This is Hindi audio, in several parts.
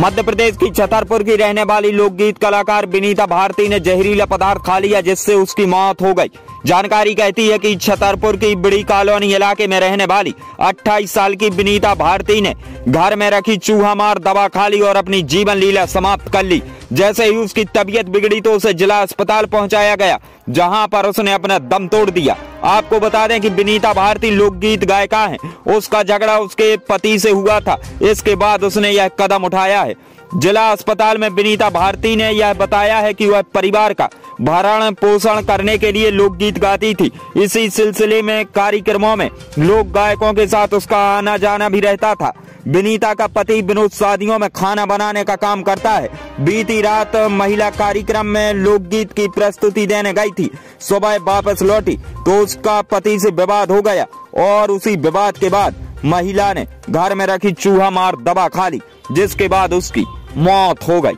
मध्य प्रदेश की छतरपुर की रहने वाली लोकगीत कलाकार विनीता भारती ने जहरीला पदार्थ खा लिया, जिससे उसकी मौत हो गई। जानकारी कहती है कि छतरपुर की बड़ी कॉलोनी इलाके में रहने वाली 28 साल की विनीता भारती ने घर में रखी चूहा मार, दवा खा ली और अपनी जीवन लीला समाप्त कर ली। जैसे ही उसकी तबीयत बिगड़ी तो उसे जिला अस्पताल पहुँचाया गया, जहाँ पर उसने अपना दम तोड़ दिया। आपको बता दें कि विनीता भारती लोकगीत गायिका है। उसका झगड़ा उसके पति से हुआ था। इसके बाद उसने यह कदम उठाया है। जिला अस्पताल में विनीता भारती ने यह बताया है कि वह परिवार का भरण पोषण करने के लिए लोकगीत गाती थी। इसी सिलसिले में कार्यक्रमों में लोक गायकों के साथ उसका आना जाना भी रहता था। विनीता का पति विनोद शादियों में खाना बनाने का काम करता है। बीती रात महिला कार्यक्रम में लोकगीत की प्रस्तुति देने गई थी। सुबह वापस लौटी तो उसका पति से विवाद हो गया और उसी विवाद के बाद महिला ने घर में रखी चूहा मार दवा खा ली जिसके बाद उसकी मौत हो गई।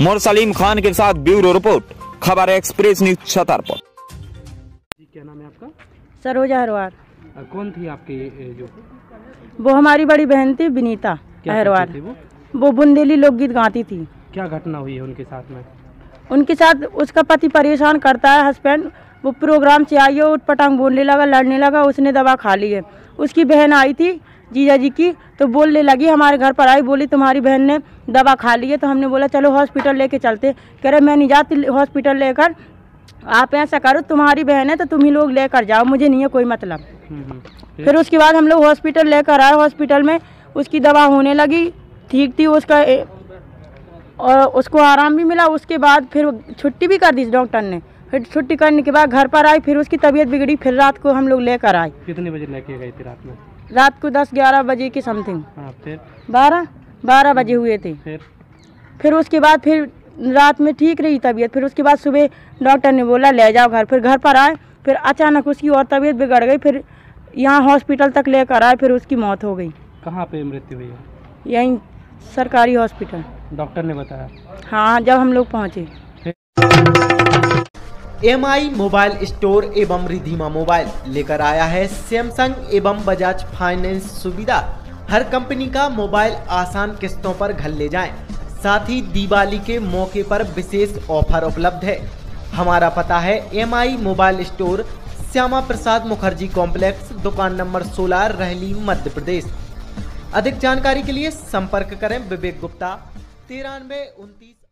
मुरसलीम खान के साथ bureau report Khabar express news Chhatarpur. जी क्या नाम है आपका? सरोजा हरवार। कौन थी आपकी जो वो हमारी बड़ी बहन थी विनीता थी वो? वो बुंदेली लोकगीत गाती थी। क्या घटना हुई है उनके साथ में? उनके साथ उसका पति परेशान करता है हस्बैंड वो प्रोग्राम से आई है उठ पटांग बोलने लगा लड़ने लगा उसने दवा खा ली है। उसकी बहन आई थी जीजा जी की तो बोलने लगी हमारे घर पर आई बोली तुम्हारी बहन ने दवा खा ली है। तो हमने बोला चलो हॉस्पिटल लेके चलते। कह रहे मैं नहीं जाती हॉस्पिटल लेकर। आप ऐसा करो तुम्हारी बहन है तो तुम ही लोग लेकर जाओ मुझे नहीं है कोई मतलब। फिर फिर उसके बाद हम लोग हॉस्पिटल लेकर आए हॉस्पिटल में उसकी दवा होने लगी ठीक थी उसका ए- और उसको आराम भी मिला उसके बाद फिर छुट्टी भी कर दी डॉक्टर ने। फिर छुट्टी करने के बाद घर पर आई फिर उसकी तबीयत बिगड़ी फिर रात को हम लोग लेकर आए। कितने बजे लेके गए थे रात में? रात को दस ग्यारह बजे की समथिंग। हाँ फिर? बारह बारह बजे हुए थे। फिर? फिर उसके बाद फिर रात में ठीक रही तबीयत फिर उसके बाद सुबह डॉक्टर ने बोला ले जाओ घर। फिर घर पर आए फिर अचानक उसकी और तबीयत बिगड़ गई फिर यहाँ हॉस्पिटल तक लेकर आए फिर उसकी मौत हो गई। कहाँ पे मृत्यु हुई है? यहीं सरकारी हॉस्पिटल। डॉक्टर ने बताया? हाँ जब हम लोग पहुँचे। एम आई मोबाइल स्टोर एवं रिधिमा मोबाइल लेकर आया है सैमसंग एवं बजाज फाइनेंस सुविधा। हर कंपनी का मोबाइल आसान किस्तों पर घर ले जाएँ। साथ ही दिवाली के मौके पर विशेष ऑफ़र उपलब्ध है। हमारा पता है M I mobile store Shyama Prasad Mukherjee complex, दुकान नंबर 16 रहली, मध्य प्रदेश। अधिक जानकारी के लिए संपर्क करें विवेक गुप्ता, तिरानवे उनतीस